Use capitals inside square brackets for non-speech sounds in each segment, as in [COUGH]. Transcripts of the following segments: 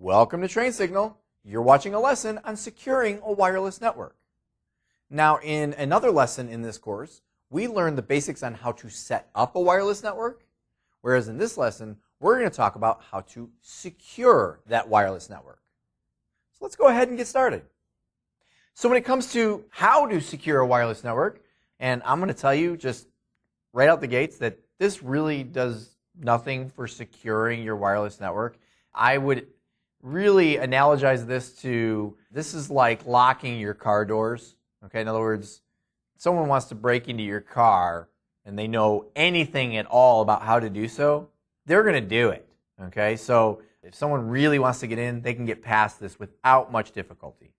Welcome to Train Signal. You're watching a lesson on securing a wireless network. Now, in another lesson in this course, we learned the basics on how to set up a wireless network, whereas in this lesson, we're going to talk about how to secure that wireless network. So let's go ahead and get started. So when it comes to how to secure a wireless network, and I'm going to tell you just right out the gates that this really does nothing for securing your wireless network. I would really analogize this to this is like locking your car doors. Okay, in other words, someone wants to break into your car and they know anything at all about how to do so, they're going to do it. Okay, so if someone really wants to get in, they can get past this without much difficulty.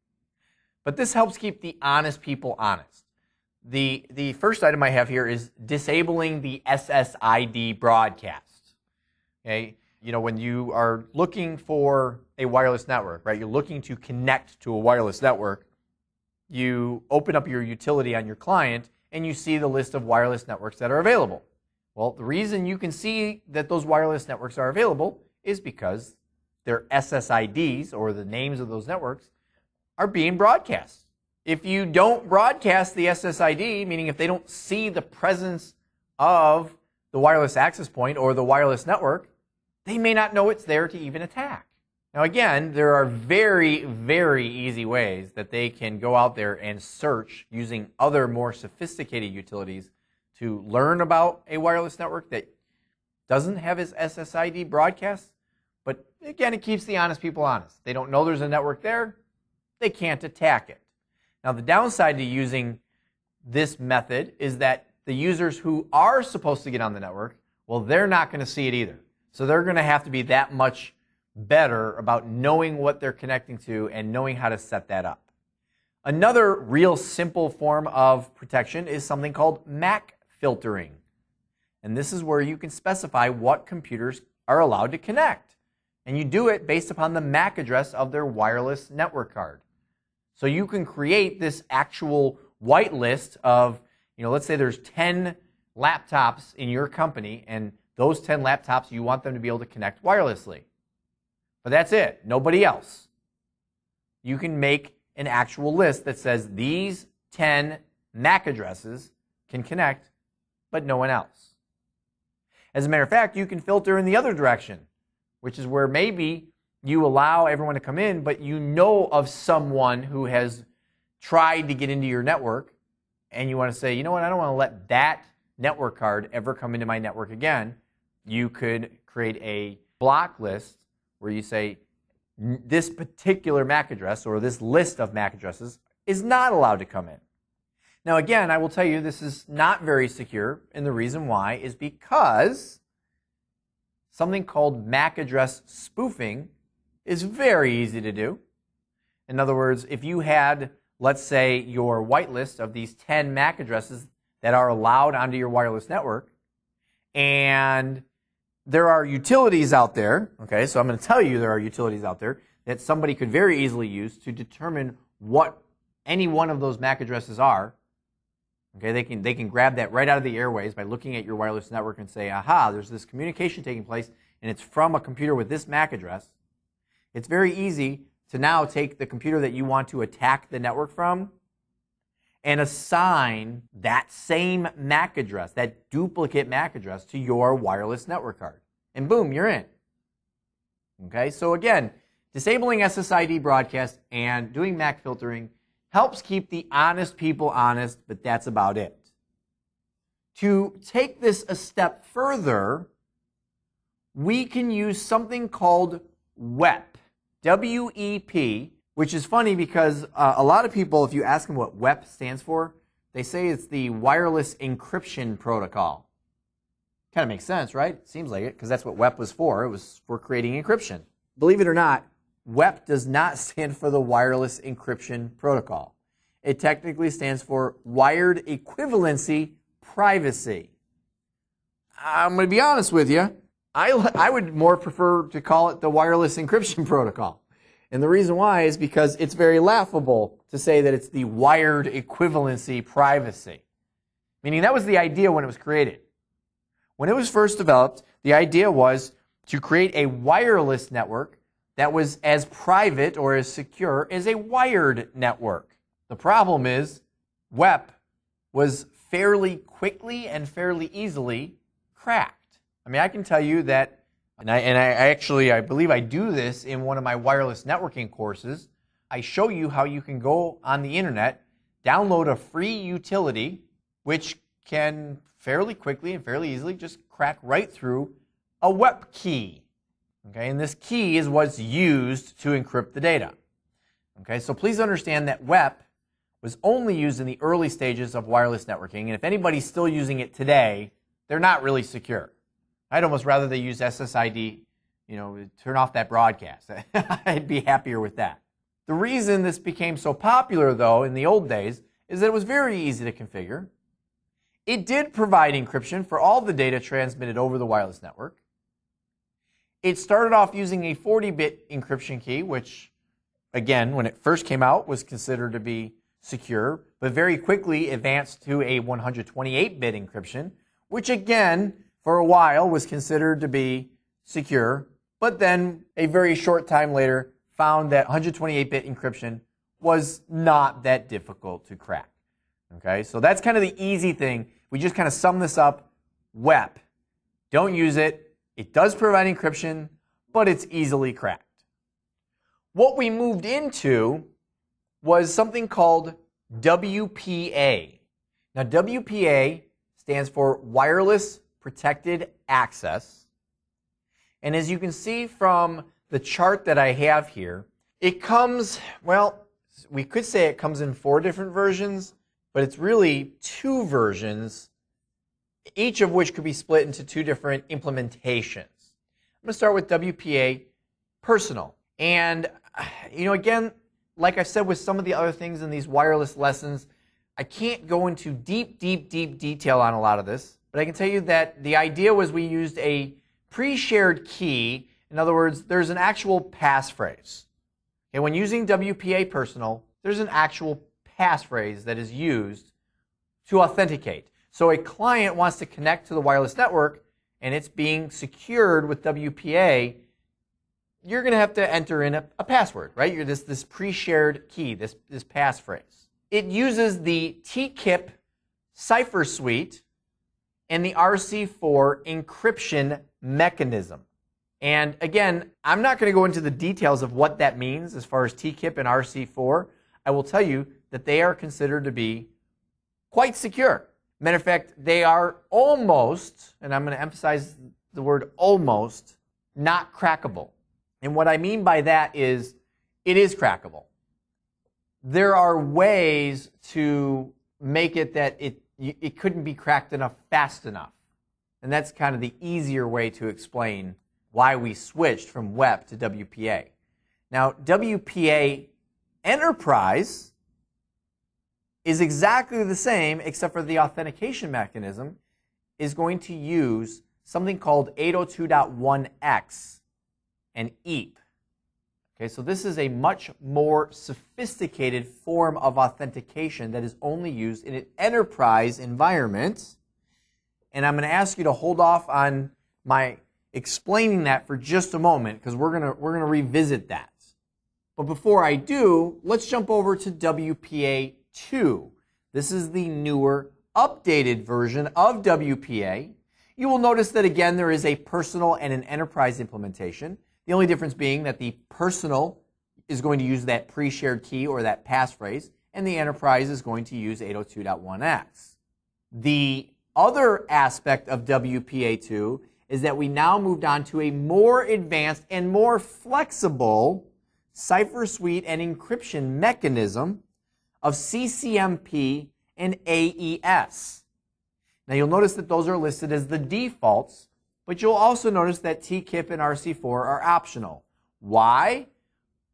But this helps keep the honest people honest. The, the first item I have here is disabling the SSID broadcast. Okay, you know, when you are looking for a wireless network, right? You're looking to connect to a wireless network. You open up your utility on your client and you see the list of wireless networks that are available. Well, the reason you can see that those wireless networks are available is because their SSIDs, or the names of those networks, are being broadcast. If you don't broadcast the SSID, meaning if they don't see the presence of the wireless access point or the wireless network, they may not know it's there to even attack. Now, again, there are very, very easy ways that they can go out there and search using other more sophisticated utilities to learn about a wireless network that doesn't have its SSID broadcast. But again, it keeps the honest people honest. They don't know there's a network there, they can't attack it. Now, the downside to using this method is that the users who are supposed to get on the network, well, they're not going to see it either. So they're going to have to be that much better about knowing what they're connecting to and knowing how to set that up. Another real simple form of protection is something called MAC filtering. And this is where you can specify what computers are allowed to connect. And you do it based upon the MAC address of their wireless network card. So you can create this actual whitelist of, you know, let's say there's 10 laptops in your company and those 10 laptops, you want them to be able to connect wirelessly. But that's it, nobody else. You can make an actual list that says these 10 MAC addresses can connect, but no one else. As a matter of fact, you can filter in the other direction, which is where maybe you allow everyone to come in, but you know of someone who has tried to get into your network, and you want to say, you know what, I don't want to let that network card ever come into my network again you could create a block list where you say this particular MAC address or this list of MAC addresses is not allowed to come in. Now, again, I will tell you this is not very secure, and the reason why is because something called MAC address spoofing is very easy to do. In other words, if you had, let's say, your whitelist of these 10 MAC addresses that are allowed onto your wireless network, and there are utilities out there, okay, so I'm going to tell you there are utilities out there that somebody could very easily use to determine what any one of those MAC addresses are. Okay, they can, they can grab that right out of the airways by looking at your wireless network and say, aha, there's this communication taking place and it's from a computer with this MAC address. It's very easy to now take the computer that you want to attack the network from and assign that same MAC address, that duplicate MAC address to your wireless network card. And boom, you're in. Okay, so again, disabling SSID broadcast and doing MAC filtering helps keep the honest people honest, but that's about it. To take this a step further, we can use something called WEP, W-E-P, which is funny because uh, a lot of people, if you ask them what WEP stands for, they say it's the Wireless Encryption Protocol. Kind of makes sense, right? Seems like it, because that's what WEP was for. It was for creating encryption. Believe it or not, WEP does not [LAUGHS] stand for the Wireless Encryption Protocol. It technically stands for Wired Equivalency Privacy. I'm going to be honest with you. I, I would more prefer to call it the Wireless Encryption [LAUGHS] Protocol. And the reason why is because it's very laughable to say that it's the wired equivalency privacy. Meaning that was the idea when it was created. When it was first developed, the idea was to create a wireless network that was as private or as secure as a wired network. The problem is WEP was fairly quickly and fairly easily cracked. I mean, I can tell you that, and I, and I actually, I believe I do this in one of my wireless networking courses. I show you how you can go on the internet, download a free utility, which can fairly quickly and fairly easily just crack right through a WEP key. Okay, and this key is what's used to encrypt the data. Okay, so please understand that WEP was only used in the early stages of wireless networking, and if anybody's still using it today, they're not really secure. I'd almost rather they use SSID, you know, turn off that broadcast. [LAUGHS] I'd be happier with that. The reason this became so popular, though, in the old days, is that it was very easy to configure. It did provide encryption for all the data transmitted over the wireless network. It started off using a 40 bit encryption key, which, again, when it first came out, was considered to be secure, but very quickly advanced to a 128 bit encryption, which again, for a while, was considered to be secure, but then a very short time later found that 128 bit encryption was not that difficult to crack. Okay, so that's kind of the easy thing. We just kind of sum this up. WEP. Don't use it. It does provide encryption, but it's easily cracked. What we moved into was something called WPA. Now, WPA stands for Wireless Protected Access. And as you can see from the chart that I have here, it comes, well, we could say it comes in four different versions, but it's really two versions, each of which could be split into two different implementations. I'm going to start with WPA Personal. And, you know, again, like I said with some of the other things in these wireless lessons, I can't go into deep, deep, deep detail on a lot of this, but I can tell you that the idea was we used a pre-shared key. In other words, there's an actual passphrase. Okay, when using WPA Personal, there's an actual passphrase that is used to authenticate. So a client wants to connect to the wireless network and it's being secured with WPA you're going to have to enter in a, a password, right? You're this, this pre-shared key, this, this passphrase. It uses the TKIP cipher suite and the RC4 encryption mechanism. And again, I'm not going to go into the details of what that means as far as TKIP and RC4. I will tell you that they are considered to be quite secure. Matter of fact, they are almost, and I'm going to emphasize the word almost, not crackable. And what I mean by that is it is crackable. There are ways to make it that it, it couldn't be cracked enough fast enough. And that's kind of the easier way to explain why we switched from WEP to WPA. Now, WPA Enterprise is exactly the same, except for the authentication mechanism is going to use something called 802.1x and EAP. Okay, so this is a much more sophisticated form of authentication that is only used in an enterprise environment. And I'm going to ask you to hold off on my explaining that for just a moment because we're going to we're going to revisit that. But before I do, let's jump over to WPA 2. This is the newer updated version of WPA. You will notice that again there is a personal and an enterprise implementation. The only difference being that the personal is going to use that pre-shared key or that passphrase, and the enterprise is going to use 802.1x. The other aspect of WPA2 is that we now moved on to a more advanced and more flexible cipher suite and encryption mechanism of CCMP and AES. Now you'll notice that those are listed as the defaults but you'll also notice that TKIP and RC4 are optional. Why?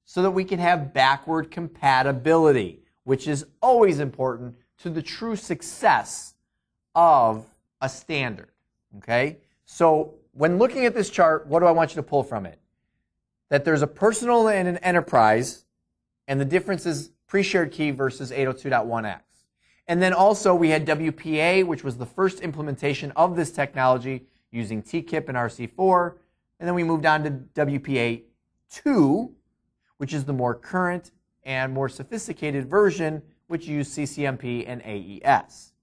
So that we can have backward compatibility, which is always important to the true success of a standard. Okay? So when looking at this chart, what do I want you to pull from it? That there's a personal and an enterprise, and the difference is pre-shared key versus 802.1x. And then also we had WPA, which was the first implementation of this technology using TKIP and RC4, and then we moved on to WPA 2, which is the more current and more sophisticated version, which use CCMP and AES.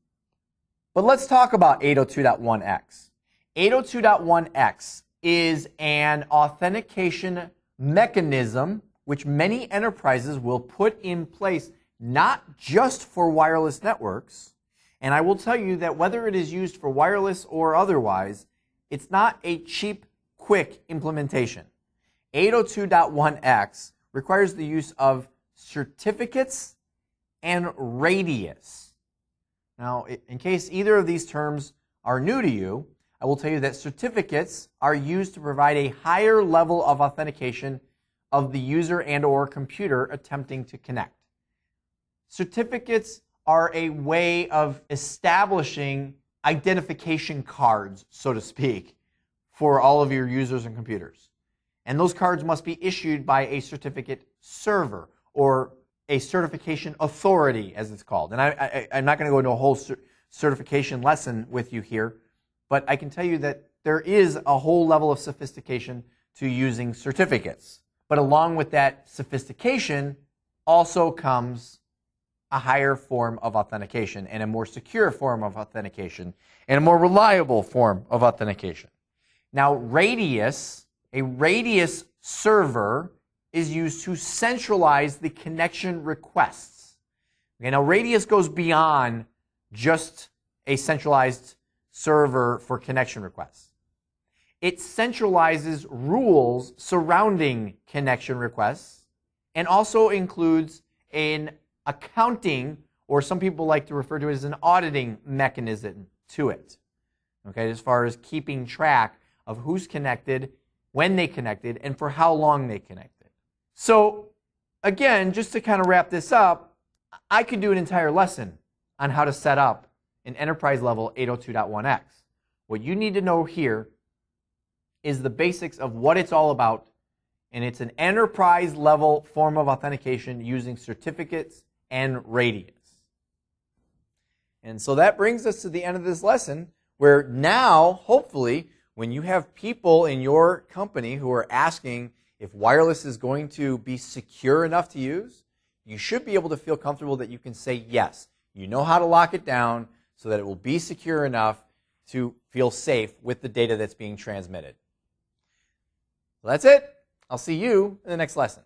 But let's talk about 802.1x. 802.1x is an authentication mechanism which many enterprises will put in place not just for wireless networks. And I will tell you that whether it is used for wireless or otherwise, it's not a cheap, quick implementation. 802.1x requires the use of certificates and radius. Now, in case either of these terms are new to you, I will tell you that certificates are used to provide a higher level of authentication of the user and or computer attempting to connect. Certificates are a way of establishing identification cards, so to speak, for all of your users and computers. And those cards must be issued by a certificate server or a certification authority, as it's called. And I, am not going to go into a whole certification lesson with you here, but I can tell you that there is a whole level of sophistication to using certificates. But along with that sophistication also comes a higher form of authentication and a more secure form of authentication and a more reliable form of authentication. Now, Radius, a Radius server is used to centralize the connection requests. Okay, now Radius goes beyond just a centralized server for connection requests. It centralizes rules surrounding connection requests and also includes an accounting, or some people like to refer to it as an auditing mechanism to it. Okay, as far as keeping track of who's connected, when they connected, and for how long they connected. So, again, just to kind of wrap this up, I could do an entire lesson on how to set up an enterprise level 802.1x. What you need to know here is the basics of what it's all about, and it's an enterprise level form of authentication using certificates and radius. And so that brings us to the end of this lesson, where now, hopefully, when you have people in your company who are asking, if wireless is going to be secure enough to use, you should be able to feel comfortable that you can say yes. You know how to lock it down so that it will be secure enough to feel safe with the data that's being transmitted. Well, that's it. I'll see you in the next lesson.